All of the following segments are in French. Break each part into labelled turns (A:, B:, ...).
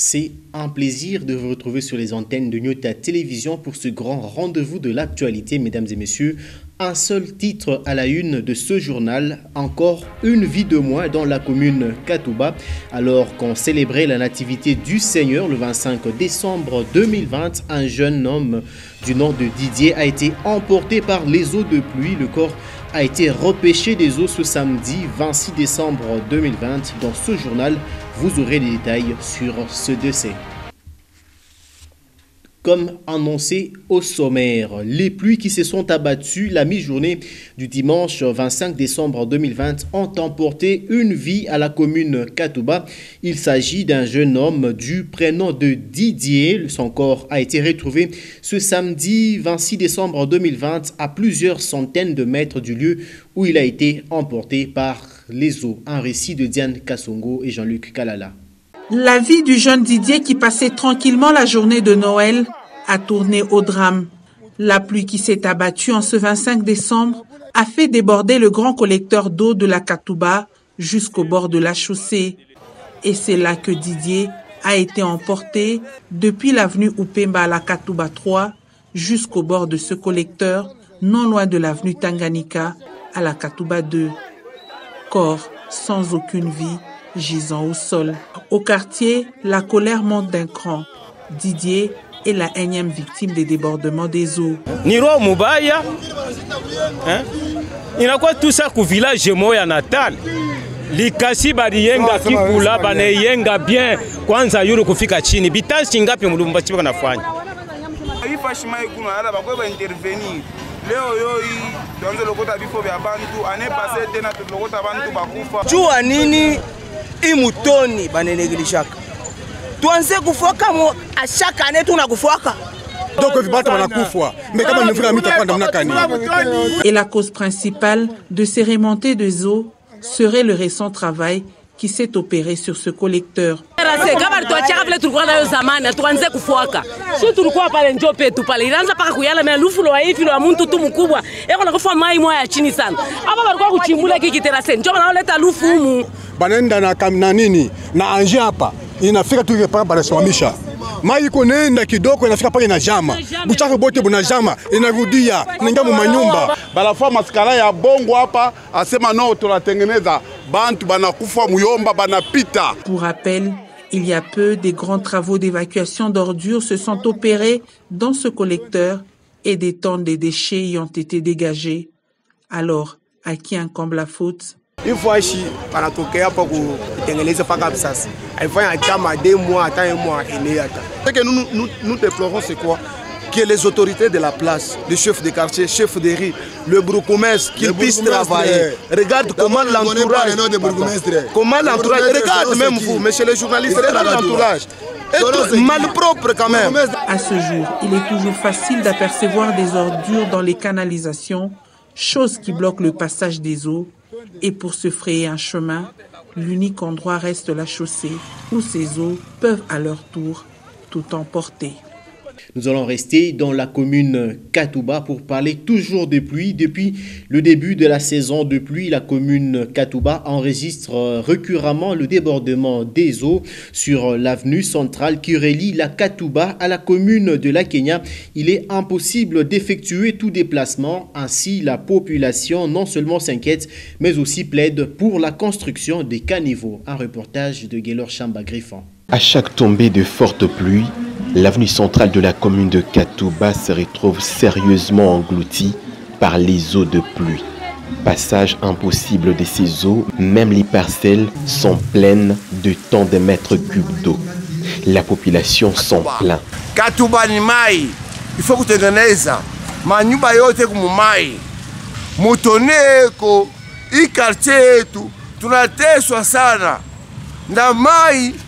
A: C'est un plaisir de vous retrouver sur les antennes de Nyota Télévision pour ce grand rendez-vous de l'actualité, mesdames et messieurs. Un seul titre à la une de ce journal, encore une vie de moins dans la commune Katouba, alors qu'on célébrait la nativité du Seigneur le 25 décembre 2020. Un jeune homme du nom de Didier a été emporté par les eaux de pluie. Le corps a été repêché des eaux ce samedi 26 décembre 2020. Dans ce journal, vous aurez les détails sur ce décès. Comme annoncé au sommaire, les pluies qui se sont abattues la mi-journée du dimanche 25 décembre 2020 ont emporté une vie à la commune Katouba. Il s'agit d'un jeune homme du prénom de Didier. Son corps a été retrouvé ce samedi 26 décembre 2020 à plusieurs centaines de mètres du lieu où il a été emporté par les eaux. Un récit de Diane Kassongo et Jean-Luc Kalala.
B: La vie du jeune Didier qui passait tranquillement la journée de Noël a tourné au drame. La pluie qui s'est abattue en ce 25 décembre a fait déborder le grand collecteur d'eau de la Katouba jusqu'au bord de la chaussée. Et c'est là que Didier a été emporté depuis l'avenue Upemba à la Katouba 3 jusqu'au bord de ce collecteur, non loin de l'avenue Tanganyika à la Katouba 2. Corps sans aucune vie, gisant au sol. Au quartier, la colère monte d'un cran. Didier est la énième victime des débordements des eaux.
C: ni roho mubaya eh? inakuwa tusa ku village moya natal? Likasi baliyenga kikula banaiyenga bien kwanza yulu kufika chini bitasi ngapi mulumba
D: ifashima ikuna ala bakwe baintervenir leo yoyi tuanze lokota bifo vya bantu. Ane pase tena tulokota bantu bakufa.
E: Jua nini? Imutoni banenegilishaka tuanze kufoka mo ashaka ane tunakufoka
F: donc vibata wanakufa mais kama nimefika mita kwa namna gani
B: Et la cause principale de ces remontées des eaux serait le récent travail qui s'est opéré sur ce collecteur.
F: Banaenda na nini na anje hapa inafika tu mpaka banasimamisha mai iko nenda kidogo inafika pale na jama. Buchafu bote buna jama inarudia inaingia mumanyumba
D: balafua maskara ya bongo hapa asema no tunatengeneza. Bantu banakufa muyomba banapita.
B: Pour rappel, il y a peu, des grands travaux d'évacuation d'ordures se sont opérés dans ce collecteur et des tonnes de déchets y ont été dégagés. Alors, à qui incombe la faute?
E: Ifashi panatokea hapa kutengeneza paka sasa haifanya hata made mois hata un mois ene hata
F: Ce que nous, nous, nous déplorons, c'est quoi? Que les autorités de la place, le chef de quartier, chef de rue, le bourgmestre, qu'ils puissent travailler. Regarde comment l'entourage. Comment l'entourage. Regarde même vous, monsieur le journaliste, regarde l'entourage. Et malpropre quand même.
B: À ce jour, il est toujours facile d'apercevoir des ordures dans les canalisations, chose qui bloque le passage des eaux. Et pour se frayer un chemin, l'unique endroit reste la chaussée, où ces eaux peuvent à leur tour tout emporter.
A: Nous allons rester dans la commune Katouba pour parler toujours de pluie. Depuis le début de la saison de pluie, la commune Katouba enregistre récurremment le débordement des eaux sur l'avenue centrale qui relie la Katouba à la commune de la Kenya. Il est impossible d'effectuer tout déplacement. Ainsi, la population non seulement s'inquiète, mais aussi plaide pour la construction des caniveaux. Un reportage de Gaylor Chamba Griffon.
G: À chaque tombée de fortes pluies, l'avenue centrale de la commune de Katouba se retrouve sérieusement engloutie par les eaux de pluie. Passage impossible de ces eaux, même les parcelles sont pleines de tant de mètres cubes d'eau. La population s'en plaint.
E: sana na mai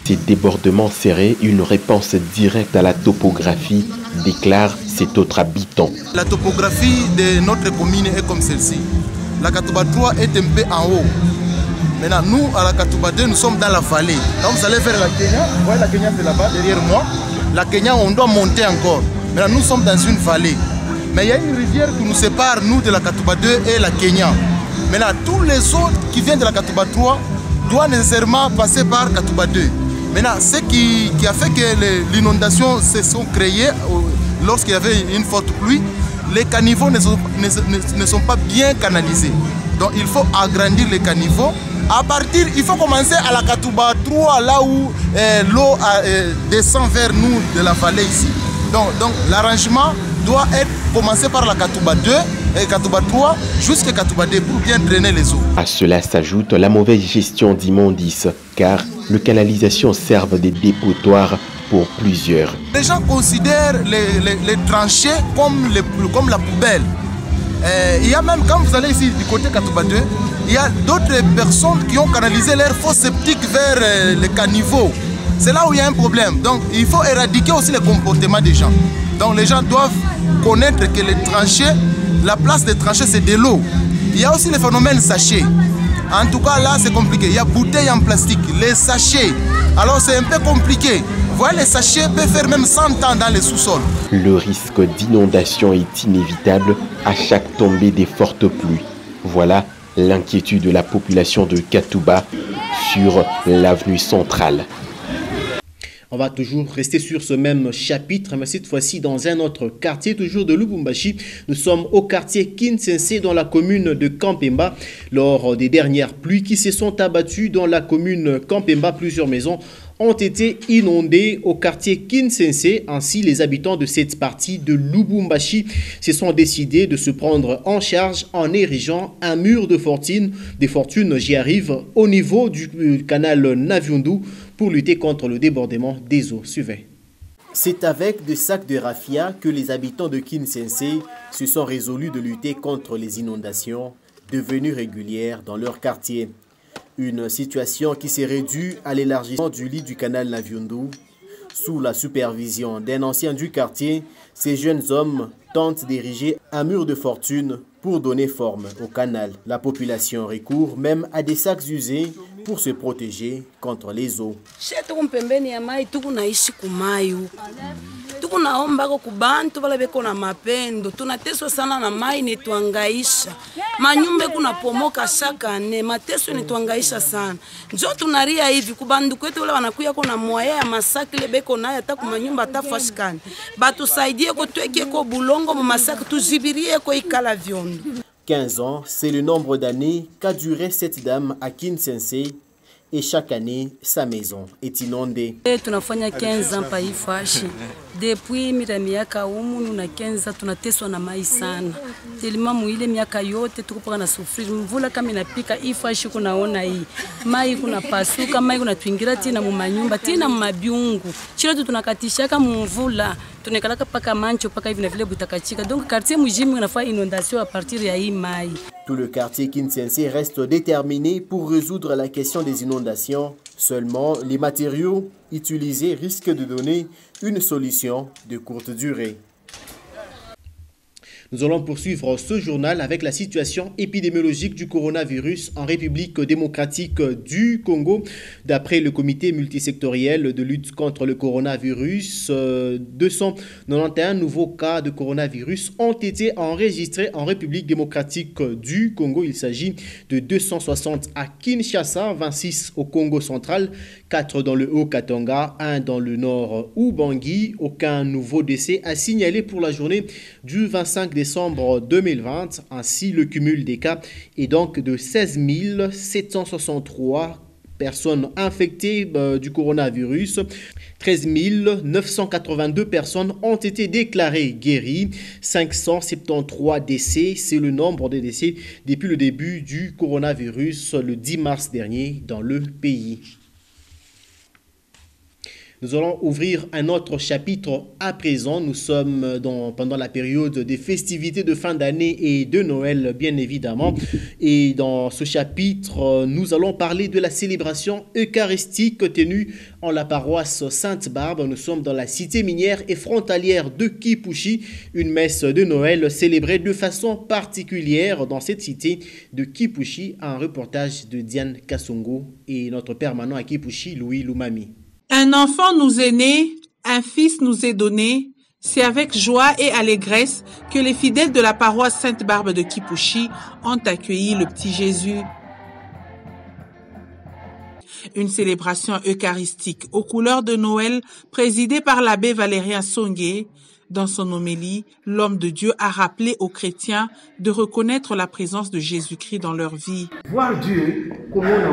G: Ces débordements seraient une réponse directe à la topographie, déclare cet autre habitant.
F: La topographie de notre commune est comme celle-ci. La Katouba 3 est un peu en haut. Maintenant, nous, à la Katouba 2, nous sommes dans la vallée. Quand vous allez vers la Kenya, vous voyez la Kenya, c'est là-bas, derrière moi. La Kenya, on doit monter encore. Maintenant, nous sommes dans une vallée. Mais il y a une rivière qui nous sépare, nous, de la Katouba 2 et la Kenya. Maintenant, tous les autres qui viennent de la Katouba 3 doivent nécessairement passer par Katouba 2. Maintenant, ce qui, qui a fait que l'inondation se sont créées lorsqu'il y avait une forte pluie, les caniveaux ne sont, ne, ne sont, pas bien canalisés. Donc il faut agrandir les caniveaux. À partir, il faut commencer à la Katouba 3, là où eh, l'eau eh, descend vers nous de la vallée ici. Donc, donc l'arrangement doit être commencé par la Katouba 2 et Katouba 3 jusqu'à Katouba 2 pour bien drainer les eaux.
G: À cela s'ajoute la mauvaise gestion d'immondices, car les canalisations servent de dépotoirs pour plusieurs.
F: Les gens considèrent les, les, les tranchées comme, les, comme la poubelle. Euh, il y a même, quand vous allez ici du côté Katouba 2, il y a d'autres personnes qui ont canalisé leurs faux sceptiques vers euh, les caniveaux. C'est là où il y a un problème. Donc il faut éradiquer aussi le comportement des gens. Donc les gens doivent connaître que les tranchées, la place des tranchées, c'est de l'eau. Il y a aussi le phénomène sachet. En tout cas, là, c'est compliqué. Il y a bouteilles en plastique, les sachets. Alors, c'est un peu compliqué. Voyez, les sachets peuvent faire même 100 ans dans les sous-sols.
G: Le risque d'inondation est inévitable à chaque tombée des fortes pluies. Voilà l'inquiétude de la population de Katouba sur l'avenue centrale.
A: On va toujours rester sur ce même chapitre, mais cette fois-ci dans un autre quartier, toujours de Lubumbashi. Nous sommes au quartier Kinsense, dans la commune de Kampemba. Lors des dernières pluies qui se sont abattues dans la commune Kampemba, plusieurs maisons ont été inondées au quartier Kinsense. Ainsi, les habitants de cette partie de Lubumbashi se sont décidés de se prendre en charge en érigeant un mur de fortune, des fortunes, j'y arrive, au niveau du canal Naviundu pour lutter contre le débordement des eaux. Suivez. C'est avec des sacs de raffia que les habitants de Kinsense se sont résolus de lutter contre les inondations devenues régulières dans leur quartier. Une situation qui s'est réduite à l'élargissement du lit du canal Naviundu. Sous la supervision d'un ancien du quartier, ces jeunes hommes tentent d'ériger un mur de fortune pour donner forme au canal. La population recourt même à des sacs usés pour se protéger contre les eaux.
H: Tuku naombako kubantu bala beko na mapendo. Tunateswa sana na mai netuangaisha manyumba kunapomoka shakane mateso netuangaisha sana. Njo tunaria hivi kubandu kwetu wale wanakuyako na mwaya ya masaki le beko naye hata kumanyumba hata fashikane batusaidieko twekieko bulongo mu masaki tujibirieko ikala vyondo.
A: 15 ans, c'est le nombre d'années qu'a duré cette dame à et chaque année, sa maison est inondée.
H: tunafanya 15 ans pa ifashi depuis mira na 15 tunateswa na mai sana. Telima muile miaka yote tukupaka na sufuri mvula kama inapika ifashi kunaona hii. Mai kuna pasuka mai kuna twingira tina mumanyumba tina mumabyungu chilo tu tunakatishaka mumvula tunekalaka paka mancho paka hivi na vile butakachika. Donc quartier inondation à partir
A: Tout le quartier Kinsense reste déterminé pour résoudre la question des inondations. Seulement, les matériaux utilisés risquent de donner une solution de courte durée. Nous allons poursuivre ce journal avec la situation épidémiologique du coronavirus en République démocratique du Congo. D'après le comité multisectoriel de lutte contre le coronavirus, 291 nouveaux cas de coronavirus ont été enregistrés en République démocratique du Congo. Il s'agit de 260 à Kinshasa, 26 au Congo central, 4 dans le Haut-Katanga, 1 dans le nord Ubangi. Aucun nouveau décès à signaler pour la journée du 25 décembre 2020. Ainsi, le cumul des cas est donc de 16 763 personnes infectées euh, du coronavirus. 13 982 personnes ont été déclarées guéries. 573 décès, c'est le nombre de décès depuis le début du coronavirus le 10 mars dernier dans le pays. Nous allons ouvrir un autre chapitre à présent. Nous sommes dans, pendant la période des festivités de fin d'année et de Noël, bien évidemment. Et dans ce chapitre, nous allons parler de la célébration eucharistique tenue en la paroisse Sainte-Barbe. Nous sommes dans la cité minière et frontalière de Kipushi, une messe de Noël célébrée de façon particulière dans cette cité de Kipushi. Un reportage de Diane Kassongo et notre permanent à Kipushi, Louis Lumami.
B: Un enfant nous est né, un fils nous est donné. C'est avec joie et allégresse que les fidèles de la paroisse Sainte-Barbe de Kipushi ont accueilli le petit Jésus. Une célébration eucharistique aux couleurs de Noël présidée par l'abbé Valérien Songué. Dans son homélie, l'homme de Dieu a rappelé aux chrétiens de reconnaître la présence de Jésus-Christ dans leur vie.
I: Voir Dieu, kumwona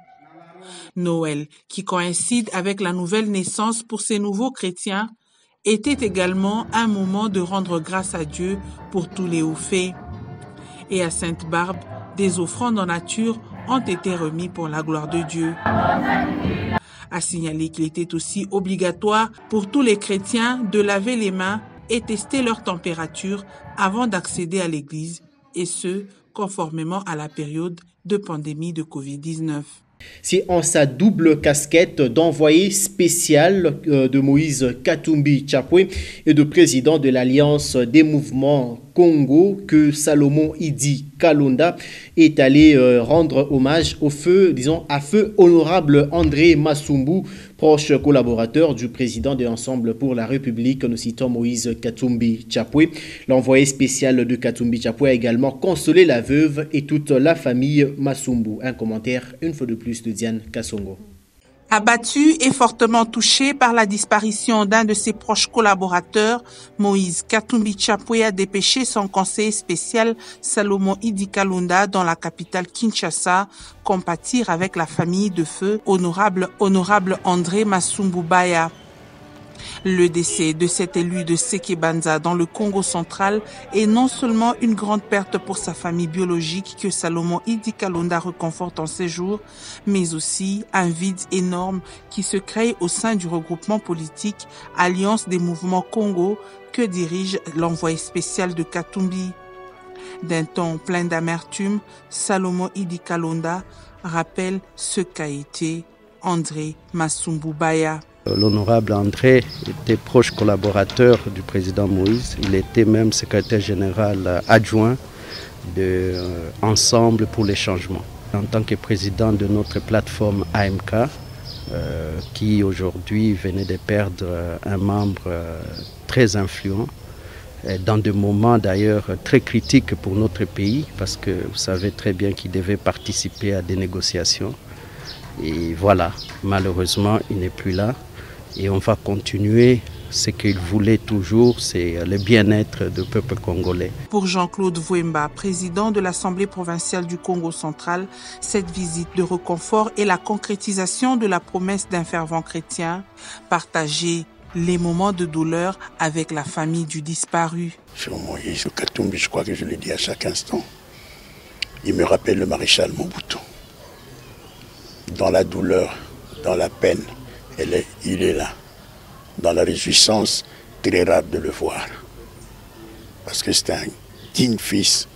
B: Noël, qui coïncide avec la nouvelle naissance pour ces nouveaux chrétiens, était également un moment de rendre grâce à Dieu pour tous les hauts faits. Et à Sainte-Barbe, des offrandes en nature ont été remis pour la gloire de Dieu. A signaler qu'il était aussi obligatoire pour tous les chrétiens de laver les mains et tester leur température avant d'accéder à l'église, et ce, conformément à la période de pandémie de Covid-19.
A: C'est en sa double casquette d'envoyé spécial euh, de Moïse Katumbi Chapwe et de président de l'Alliance des mouvements Congo que Salomon Idi Kalonda est allé euh, rendre hommage au feu, disons, à feu honorable André Masumbu, proche collaborateur du président de l'Ensemble pour la République, nous citons Moïse Katumbi Chapwe. L'envoyé spécial de Katumbi Chapwe a également consolé la veuve et toute la famille Masumbu. Un commentaire, une fois de plus, de Diane Kassongo.
B: Abattu et fortement touché par la disparition d'un de ses proches collaborateurs, Moïse Katumbi Chapwe a dépêché son conseiller spécial Salomon Idi Kalunda dans la capitale Kinshasa compatir avec la famille de feu honorable honorable André Masumbubaya. Le décès de cet élu de Sekebanza dans le Congo central est non seulement une grande perte pour sa famille biologique que Salomon Idi Kalonda reconforte en ces jours, mais aussi un vide énorme qui se crée au sein du regroupement politique Alliance des mouvements Congo que dirige l'envoyé spécial de Katumbi. D'un ton plein d'amertume, Salomon Idi Kalonda rappelle ce qu'a été André Masumbubaya.
J: L'honorable André était proche collaborateur du président Moïse. Il était même secrétaire général adjoint de euh, Ensemble pour les changements. En tant que président de notre plateforme AMK, euh, qui aujourd'hui venait de perdre un membre euh, très influent, dans des moments d'ailleurs très critiques pour notre pays, parce que vous savez très bien qu'il devait participer à des négociations. Et voilà, malheureusement, il n'est plus là. Et on va continuer ce qu'il voulait toujours, c'est le bien-être du peuple congolais.
B: Pour Jean-Claude Vouemba, président de l'Assemblée provinciale du Congo central, cette visite de reconfort est la concrétisation de la promesse d'un fervent chrétien, partager les moments de douleur avec la famille du disparu.
K: Sur Moïse Katumbi, je crois que je le dis à chaque instant, il me rappelle le maréchal Mobutu. Dans la douleur, dans la peine, elle est, il est là. Dans la réjouissance, très rare de le voir. Parce que c'est un digne fils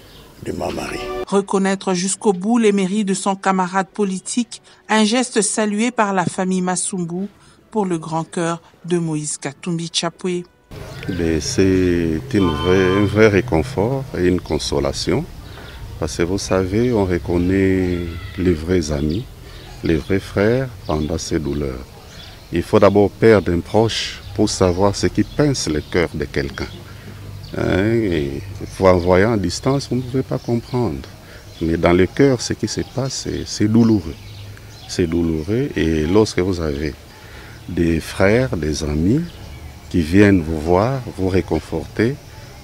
K: de ma Marie.
B: Reconnaître jusqu'au bout les mérites de son camarade politique, un geste salué par la famille Masumbu pour le grand cœur de Moïse Katumbi Chapwe.
L: C'est une vraie, un vrai réconfort et une consolation. Parce que vous savez, on reconnaît les vrais amis, les vrais frères pendant ces douleurs. Il faut d'abord perdre un proche pour savoir ce qui pince le cœur de quelqu'un. Hein, en voyant à distance, vous ne pouvez pas comprendre. Mais dans le cœur, ce qui se passe, c'est douloureux. C'est douloureux. Et lorsque vous avez des frères, des amis qui viennent vous voir, vous réconforter,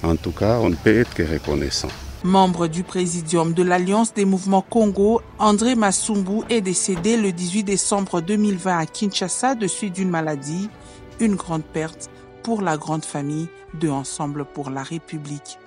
L: en tout cas, on ne peut être que reconnaissant.
B: Membre du présidium de l'Alliance des mouvements Congo, André Masumbu est décédé le 18 décembre 2020 à Kinshasa de suite d'une maladie, une grande perte pour la grande famille de Ensemble pour la République.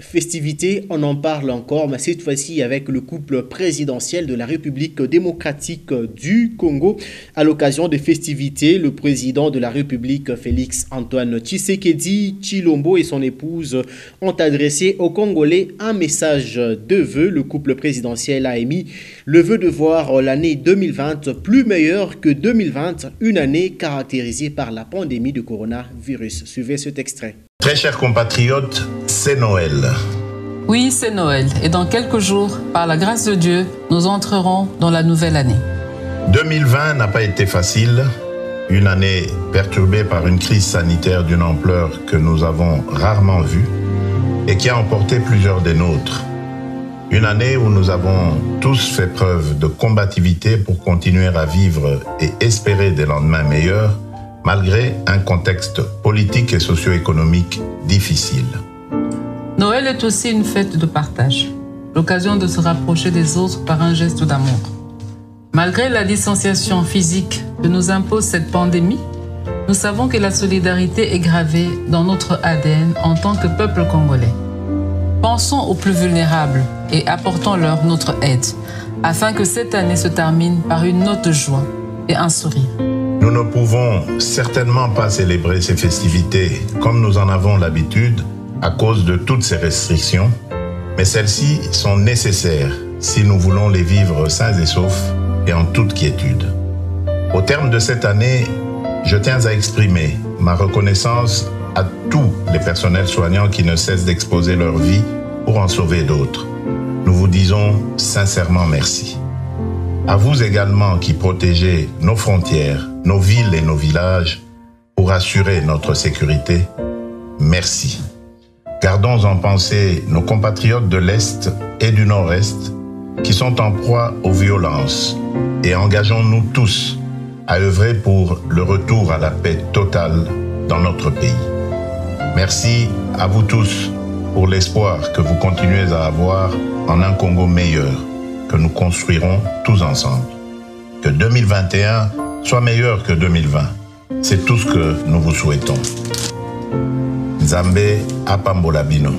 A: Festivités, on en parle encore, mais cette fois-ci avec le couple présidentiel de la République démocratique du Congo. À l'occasion des festivités, le président de la République, Félix Antoine Tshisekedi Chilombo et son épouse ont adressé aux Congolais un message de vœux. Le couple présidentiel a émis le vœu de voir l'année 2020 plus meilleure que 2020, une année caractérisée par la pandémie de coronavirus. Suivez cet extrait.
M: Très chers compatriotes, c'est Noël.
N: Oui, c'est Noël. Et dans quelques jours, par la grâce de Dieu, nous entrerons dans la nouvelle année.
M: 2020 n'a pas été facile. Une année perturbée par une crise sanitaire d'une ampleur que nous avons rarement vue et qui a emporté plusieurs des nôtres. Une année où nous avons tous fait preuve de combativité pour continuer à vivre et espérer des lendemains meilleurs malgré un contexte politique et socio-économique difficile.
N: Noël est aussi une fête de partage, l'occasion de se rapprocher des autres par un geste d'amour. Malgré la distanciation physique que nous impose cette pandémie, nous savons que la solidarité est gravée dans notre ADN en tant que peuple congolais. Pensons aux plus vulnérables et apportons-leur notre aide, afin que cette année se termine par une note de joie et un sourire.
M: Nous ne pouvons certainement pas célébrer ces festivités comme nous en avons l'habitude à cause de toutes ces restrictions, mais celles-ci sont nécessaires si nous voulons les vivre sains et saufs et en toute quiétude. Au terme de cette année, je tiens à exprimer ma reconnaissance à tous les personnels soignants qui ne cessent d'exposer leur vie pour en sauver d'autres. Nous vous disons sincèrement merci. À vous également qui protégez nos frontières, nos villes et nos villages pour assurer notre sécurité, merci. Gardons en pensée nos compatriotes de l'Est et du Nord-Est qui sont en proie aux violences et engageons-nous tous à œuvrer pour le retour à la paix totale dans notre pays. Merci à vous tous pour l'espoir que vous continuez à avoir en un Congo meilleur que nous construirons tous ensemble. Que 2021 soit meilleur que 2020. C'est tout ce que nous vous souhaitons. Nzambe apambola bino.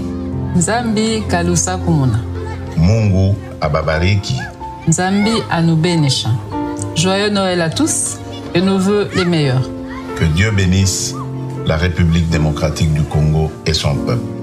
N: Nzambi kalusa kumuna.
M: Mungu ababariki.
N: Nzambi anubenesha. Joyeux Noël à tous et nous voeux les meilleurs.
M: Que Dieu bénisse la République démocratique du Congo et son peuple.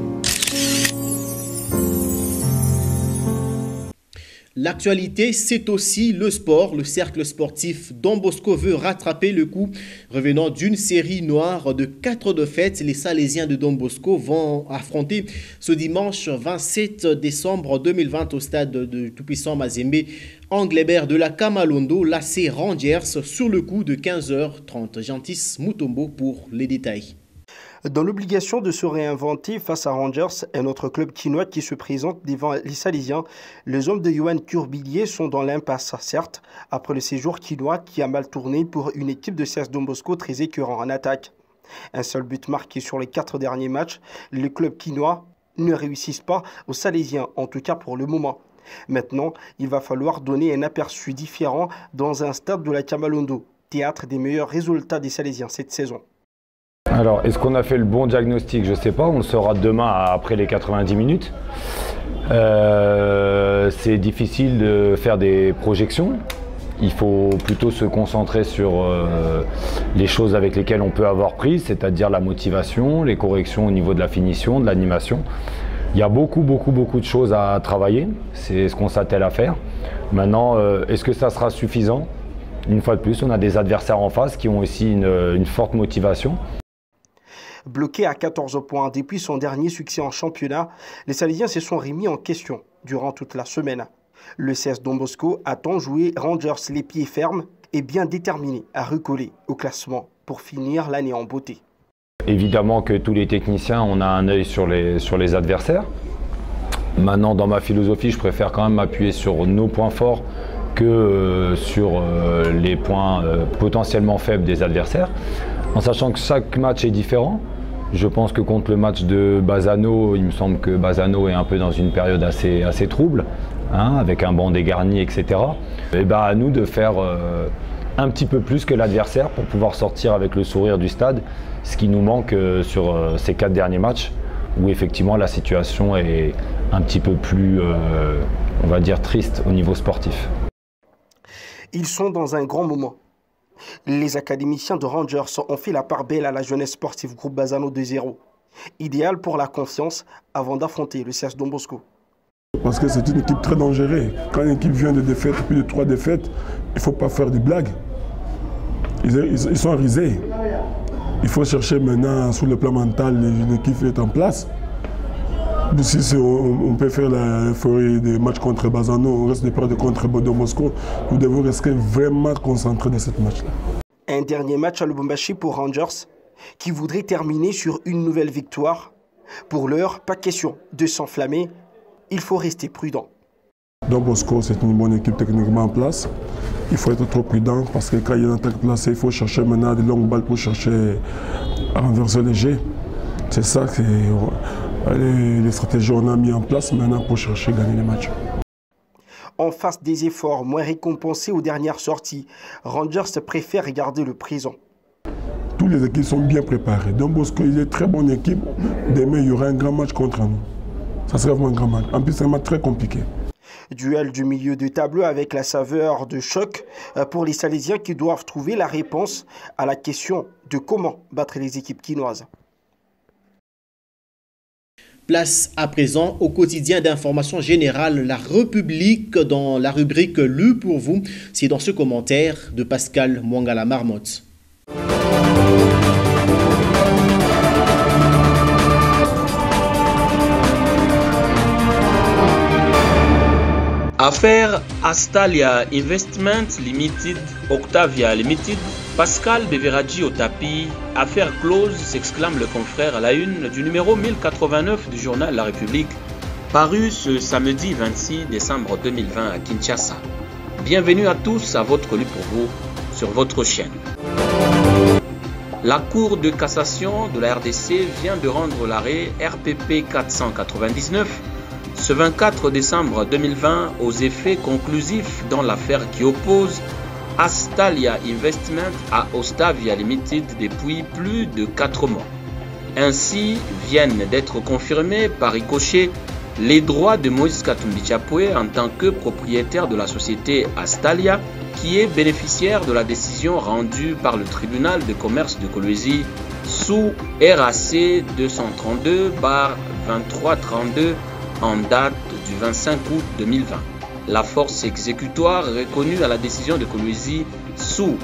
A: L'actualité, c'est aussi le sport. Le cercle sportif Don Bosco veut rattraper le coup. Revenant d'une série noire de quatre défaites, les Salésiens de Don Bosco vont affronter ce dimanche 27 décembre 2020 au stade de tout-puissant Mazembe Anglebert de la Kamalondo, l'AC Rangers, sur le coup de 15h30. Gentis Mutombo pour les détails.
O: Dans l'obligation de se réinventer face à Rangers, un autre club chinois qui se présente devant les Salésiens, les hommes de Johan Turbillier sont dans l'impasse, certes, après le séjour chinois qui a mal tourné pour une équipe de CS Don Bosco très écœurant en attaque. Un seul but marqué sur les quatre derniers matchs, les clubs chinois ne réussissent pas aux Salésiens, en tout cas pour le moment. Maintenant, il va falloir donner un aperçu différent dans un stade de la Kamalondo, théâtre des meilleurs résultats des Salésiens cette saison.
P: Alors, est-ce qu'on a fait le bon diagnostic? Je ne sais pas, on le saura demain après les 90 minutes. Euh, c'est difficile de faire des projections. Il faut plutôt se concentrer sur euh, les choses avec lesquelles on peut avoir prise, c'est-à-dire la motivation, les corrections au niveau de la finition, de l'animation. Il y a beaucoup, beaucoup, beaucoup de choses à travailler. C'est ce qu'on s'attelle à faire. Maintenant, euh, est-ce que ça sera suffisant? Une fois de plus, on a des adversaires en face qui ont aussi une forte motivation.
O: Bloqué à 14 points depuis son dernier succès en championnat, les Salésiens se sont remis en question durant toute la semaine. Le CS Don Bosco attend jouer Rangers les pieds fermes et bien déterminé à recoller au classement pour finir l'année en beauté.
P: Évidemment que tous les techniciens, on a un œil sur les, sur les adversaires. Maintenant, dans ma philosophie, je préfère quand même m'appuyer sur nos points forts que euh, sur euh, les points euh, potentiellement faibles des adversaires, en sachant que chaque match est différent. Je pense que contre le match de Bazano, il me semble que Bazano est un peu dans une période assez, assez trouble, hein, avec un banc dégarni, etc. Et ben à nous de faire euh, un petit peu plus que l'adversaire pour pouvoir sortir avec le sourire du stade, ce qui nous manque euh, sur euh, ces quatre derniers matchs, où effectivement la situation est un petit peu plus, on va dire, triste au niveau sportif.
O: Ils sont dans un grand moment. Les académiciens de Rangers ont fait la part belle à la jeunesse sportive groupe Bazano 2-0. Idéal pour la confiance avant d'affronter le CS Don Bosco.
Q: Parce que c'est une équipe très dangereuse. Quand une équipe vient de défaites, plus de trois défaites, il ne faut pas faire des blagues. Ils, sont risés. Il faut chercher maintenant, sur le plan mental, une équipe est en place. Si on, peut faire la forêt des matchs contre Bazano, on reste de perdre contre Bodo Moscou, nous devons rester vraiment concentrés dans ce match-là.
O: Un dernier match à Lubumbashi pour Rangers, qui voudrait terminer sur une nouvelle victoire. Pour l'heure, pas question de s'enflammer, il faut rester prudent.
Q: Don Bosco, c'est une bonne équipe techniquement en place. Il faut être trop prudent parce que quand il y a une attaque placée, il faut chercher maintenant des longues balles pour chercher à renverser léger. C'est ça que les, stratégies qu'on a mis en place maintenant pour chercher à gagner les matchs.
O: En face des efforts moins récompensés aux dernières sorties, Rangers préfère garder le présent.
Q: Toutes les équipes sont bien préparées. Don Bosco, est une très bonne équipe. Demain, il y aura un grand match contre nous. Ça sera vraiment un grand match. En plus, c'est un match très compliqué.
O: Duel du milieu de tableau avec la saveur de choc euh, pour les Salésiens qui doivent trouver la réponse à la question de comment battre les équipes quinoises.
A: Place à présent au quotidien d'information générale La République dans la rubrique Lu pour vous. C'est dans ce commentaire de Pascal Mwangala Marmotte.
R: Affaire Astalia Investment Limited, Octavia Limited, Pascal Beveraggi au tapis, affaire close, s'exclame le confrère à la une du numéro 1089 du journal La République, paru ce samedi 26 décembre 2020 à Kinshasa. Bienvenue à tous à votre lu pour vous sur votre chaîne. La Cour de cassation de la RDC vient de rendre l'arrêt RPP 499 ce 24 décembre 2020 aux effets conclusifs dans l'affaire qui oppose Astalia Investment à Ostavia Limited depuis plus de 4 mois. Ainsi viennent d'être confirmés par ricochet les droits de Moïse Katumbi en tant que propriétaire de la société Astalia qui est bénéficiaire de la décision rendue par le tribunal de commerce de Colosie sous RAC 232 2332 en date du 25 août 2020. La force exécutoire reconnue à la décision de Colosie sous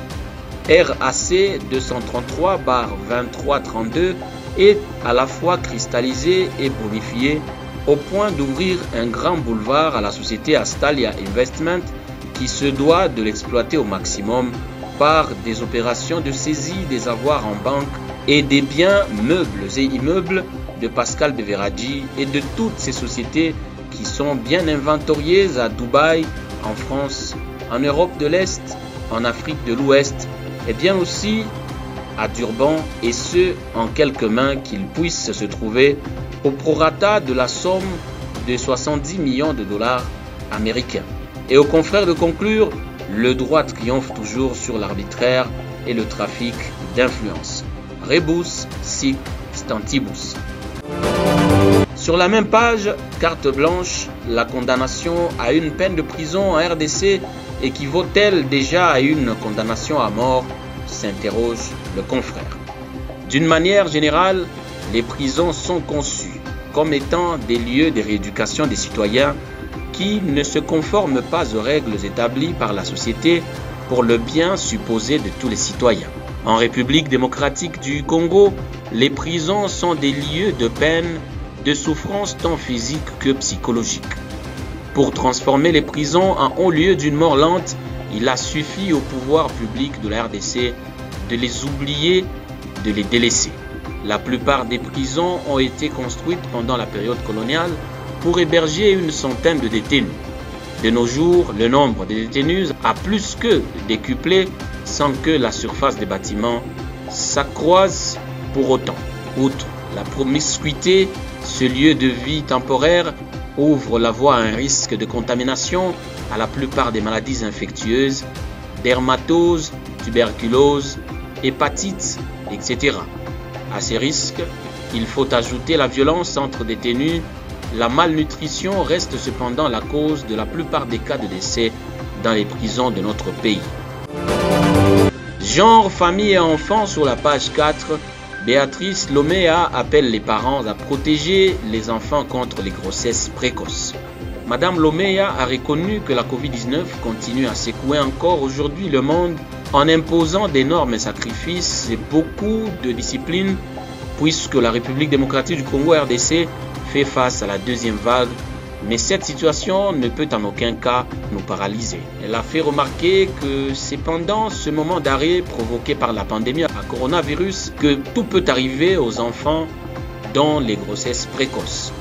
R: RAC 233-2332 est à la fois cristallisée et bonifiée au point d'ouvrir un grand boulevard à la société Astalia Investment qui se doit de l'exploiter au maximum par des opérations de saisie des avoirs en banque et des biens meubles et immeubles de Pascal Beveraggi et de toutes ces sociétés qui sont bien inventoriées à Dubaï, en France, en Europe de l'Est, en Afrique de l'Ouest et bien aussi à Durban et ce en quelques mains qu'ils puissent se trouver au prorata de la somme de 70 millions de dollars américains. Et aux confrères de conclure, le droit triomphe toujours sur l'arbitraire et le trafic d'influence. Rebus sic stantibus. Sur la même page, carte blanche, la condamnation à une peine de prison en RDC équivaut-elle déjà à une condamnation à mort s'interroge le confrère. D'une manière générale, les prisons sont conçues comme étant des lieux de rééducation des citoyens qui ne se conforment pas aux règles établies par la société pour le bien supposé de tous les citoyens. En République démocratique du Congo, les prisons sont des lieux de peine, de souffrance tant physique que psychologique. Pour transformer les prisons en haut lieu d'une mort lente, il a suffi au pouvoir public de la RDC de les oublier, de les délaisser. La plupart des prisons ont été construites pendant la période coloniale pour héberger une centaine de détenus. De nos jours, le nombre de détenus a plus que décuplé sans que la surface des bâtiments s'accroisse pour autant. Outre la promiscuité, ce lieu de vie temporaire ouvre la voie à un risque de contamination à la plupart des maladies infectieuses, dermatose, tuberculose, hépatite, etc. À ces risques, Il faut ajouter la violence entre détenus. La malnutrition reste cependant la cause de la plupart des cas de décès dans les prisons de notre pays. Genre, famille et enfants sur la page 4. Béatrice Loméa appelle les parents à protéger les enfants contre les grossesses précoces. Madame Loméa a reconnu que la Covid-19 continue à secouer encore aujourd'hui le monde en imposant d'énormes sacrifices et beaucoup de disciplines puisque la République démocratique du Congo RDC fait face à la deuxième vague mais cette situation ne peut en aucun cas nous paralyser. Elle a fait remarquer que c'est pendant ce moment d'arrêt provoqué par la pandémie à coronavirus que tout peut arriver aux enfants dont les grossesses précoces.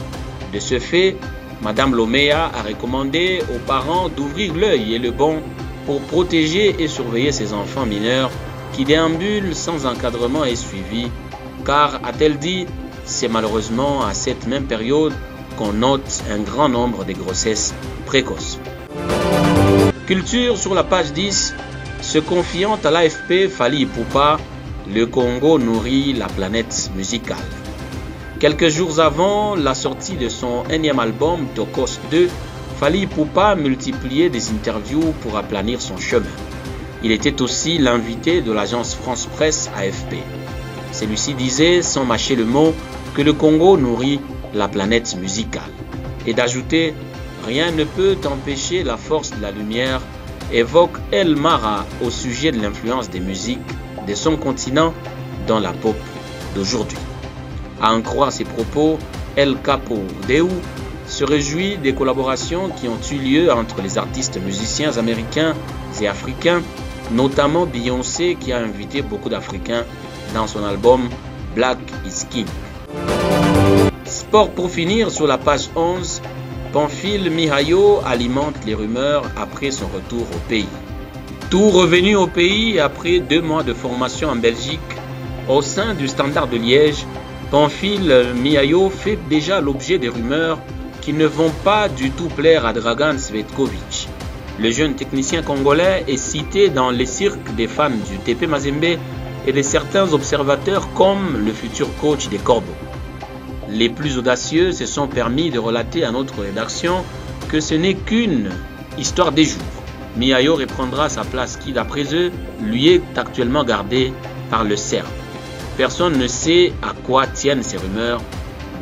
R: De ce fait, Madame Loméa a recommandé aux parents d'ouvrir l'œil et le bon pour protéger et surveiller ces enfants mineurs qui déambulent sans encadrement et suivi, car, a-t-elle dit, c'est malheureusement à cette même période qu'on note un grand nombre de grossesses précoces. Culture sur la page 10, se confiant à l'AFP Fali Poupa, le Congo nourrit la planète musicale. Quelques jours avant la sortie de son énième album Tokos 2, Fali Poupa multipliait des interviews pour aplanir son chemin. Il était aussi l'invité de l'agence France Presse AFP. Celui-ci disait, sans mâcher le mot, que le Congo nourrit la planète musicale. Et d'ajouter, rien ne peut empêcher la force de la lumière, évoque El Mara au sujet de l'influence des musiques de son continent dans la pop d'aujourd'hui. À en croire ses propos, El Capo Deu se réjouit des collaborations qui ont eu lieu entre les artistes musiciens américains et africains, notamment Beyoncé qui a invité beaucoup d'Africains dans son album Black is King. Pour finir sur la page 11, Pamphile Mihayo alimente les rumeurs après son retour au pays. Tout revenu au pays après deux mois de formation en Belgique, au sein du Standard de Liège, Pamphile Mihayo fait déjà l'objet des rumeurs qui ne vont pas du tout plaire à Dragan Svetkovic. Le jeune technicien congolais est cité dans les cirques des fans du TP Mazembe et de certains observateurs comme le futur coach des Corbeaux. Les plus audacieux se sont permis de relater à notre rédaction que ce n'est qu'une histoire des jours. Miayo reprendra sa place qui, d'après eux, lui est actuellement gardée par le CERF. Personne ne sait à quoi tiennent ces rumeurs,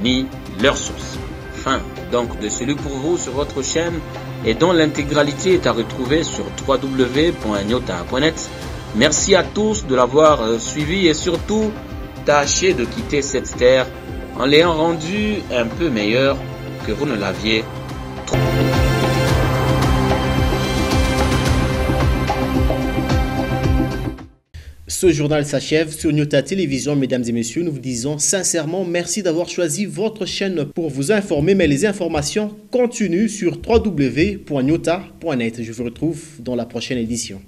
R: ni leurs sources. Fin donc de celui pour vous sur votre chaîne et dont l'intégralité est à retrouver sur www.nyota.net. Merci à tous de l'avoir suivi et surtout, tâchez de quitter cette terre en l'ayant rendu un peu meilleur que vous ne l'aviez trouvé.
A: Ce journal s'achève sur Nyota Télévision, mesdames et messieurs. Nous vous disons sincèrement merci d'avoir choisi votre chaîne pour vous informer, mais les informations continuent sur www.nyota.net. Je vous retrouve dans la prochaine édition.